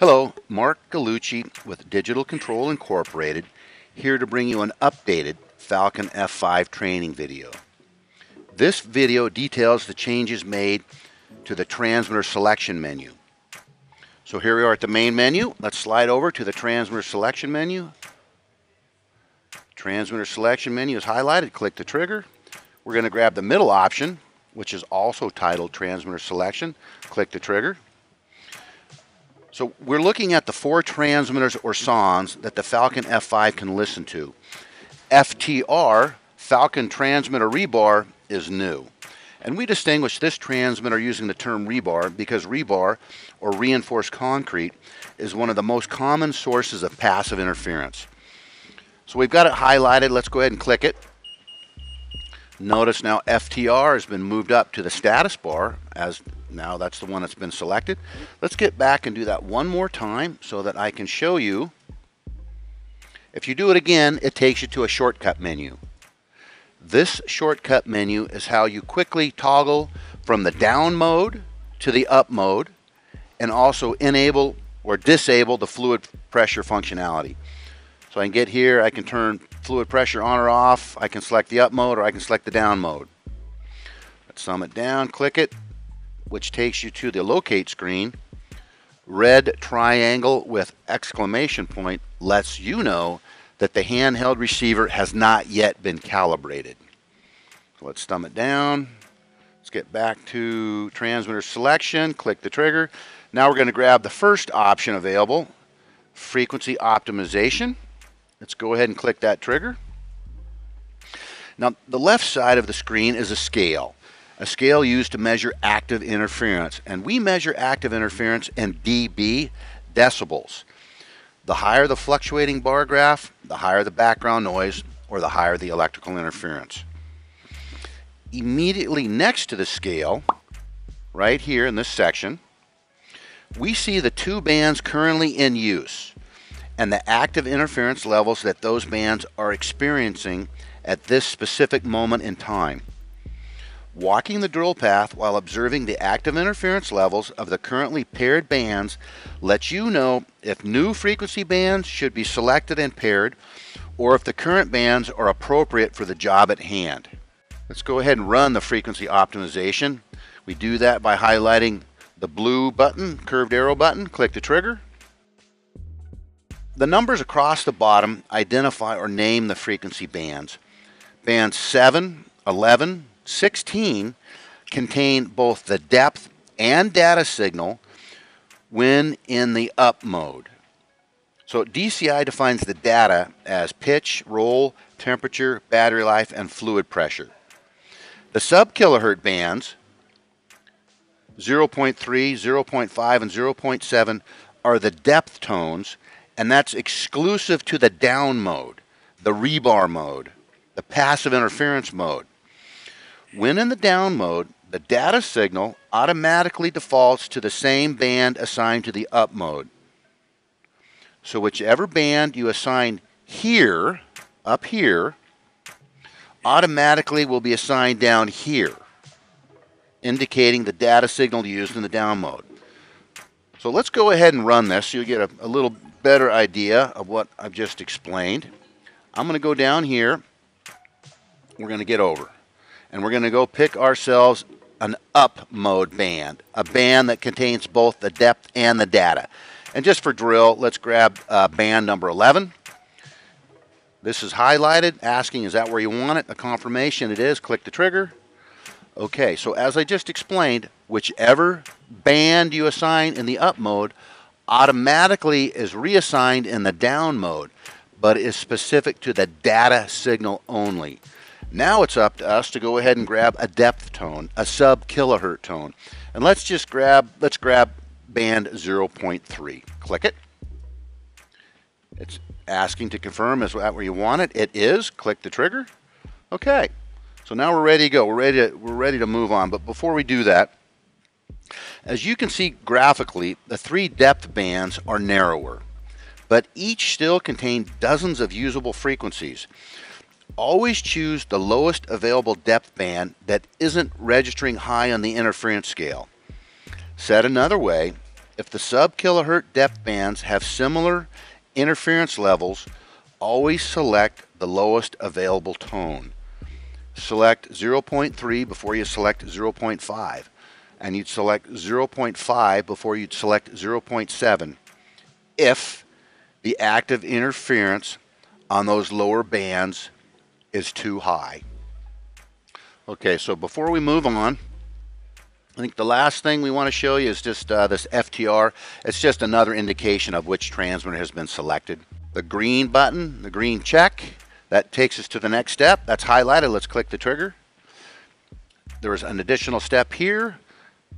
Hello, Mark Gallucci with Digital Control Incorporated, here to bring you an updated Falcon F5 training video. This video details the changes made to the transmitter selection menu. So here we are at the main menu. Let's slide over to the transmitter selection menu. Transmitter selection menu is highlighted. Click the trigger. We're going to grab the middle option, which is also titled transmitter selection. Click the trigger. So we're looking at the four transmitters or sondes that the Falcon F5 can listen to. FTR, Falcon Transmitter Rebar, is new. And we distinguish this transmitter using the term rebar because rebar, or reinforced concrete, is one of the most common sources of passive interference. So we've got it highlighted. Let's go ahead and click it. Notice now FTR has been moved up to the status bar as now that's the one that's been selected. Let's get back and do that one more time so that I can show you. If you do it again, it takes you to a shortcut menu. This shortcut menu is how you quickly toggle from the down mode to the up mode and also enable or disable the fluid pressure functionality. So I can get here, I can turn fluid pressure on or off, I can select the up mode or I can select the down mode. Let's sum it down, click it, which takes you to the locate screen. Red triangle with exclamation point lets you know that the handheld receiver has not yet been calibrated. So let's thumb it down. Let's get back to transmitter selection, click the trigger. Now we're going to grab the first option available, frequency optimization. Let's go ahead and click that trigger. Now the left side of the screen is a scale, a scale used to measure active interference. And we measure active interference in dB, decibels. The higher the fluctuating bar graph, the higher the background noise, or the higher the electrical interference. Immediately next to the scale, right here in this section, we see the two bands currently in use and the active interference levels that those bands are experiencing at this specific moment in time. Walking the drill path while observing the active interference levels of the currently paired bands lets you know if new frequency bands should be selected and paired or if the current bands are appropriate for the job at hand. Let's go ahead and run the frequency optimization. We do that by highlighting the blue button, curved arrow button, click the trigger. The numbers across the bottom identify or name the frequency bands. Bands 7, 11, 16 contain both the depth and data signal when in the up mode. So DCI defines the data as pitch, roll, temperature, battery life, and fluid pressure. The sub-kilohertz bands, 0.3, 0.5, and 0.7 are the depth tones, and that's exclusive to the down mode, the rebar mode, the passive interference mode. When in the down mode, the data signal automatically defaults to the same band assigned to the up mode. So whichever band you assign here, up here, automatically will be assigned down here, indicating the data signal used in the down mode. So let's go ahead and run this so you get a, a little better idea of what I've just explained. I'm going to go down here. We're going to get over and we're going to go pick ourselves an up mode band, a band that contains both the depth and the data. And just for drill, let's grab uh, band number 11. This is highlighted, asking is that where you want it? A confirmation it is, click the trigger. Okay, so as I just explained, whichever band you assign in the up mode automatically is reassigned in the down mode, but is specific to the data signal only. Now it's up to us to go ahead and grab a depth tone, a sub kilohertz tone. And let's just grab, let's grab band 0.3. Click it. It's asking to confirm is that where you want it. It is. Click the trigger. Okay. So now we're ready to go. We're ready to, we're ready to move on. But before we do that, as you can see graphically, the three depth bands are narrower, but each still contain dozens of usable frequencies always choose the lowest available depth band that isn't registering high on the interference scale. Said another way, If the sub kilohertz depth bands have similar interference levels, always select the lowest available tone. Select 0.3 before you select 0.5 and you'd select 0.5 before you'd select 0.7 if the active interference on those lower bands is too high. Okay, so before we move on, I think the last thing we want to show you is just uh, this FTR. It's just another indication of which transmitter has been selected. The green button, the green check, that takes us to the next step. That's highlighted. Let's click the trigger. There's an additional step here.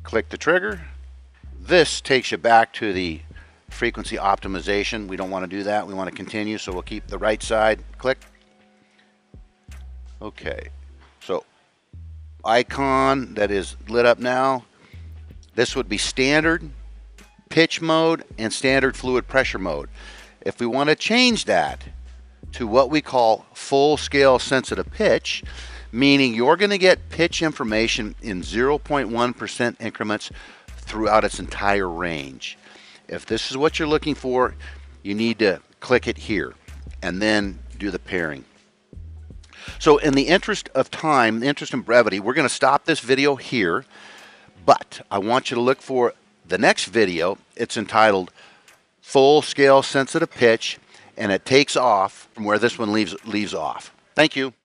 Click the trigger. This takes you back to the frequency optimization. We don't want to do that. We want to continue, so we'll keep the right side. Click. Okay, so icon that is lit up now. This would be standard pitch mode and standard fluid pressure mode. If we want to change that to what we call full scale sensitive pitch, meaning you're going to get pitch information in 0.1% increments throughout its entire range. If this is what you're looking for, you need to click it here and then do the pairing. So in the interest of time, the interest in brevity, we're going to stop this video here, but I want you to look for the next video. It's entitled Full Scale Sensitive Pitch, and it takes off from where this one leaves, leaves off. Thank you.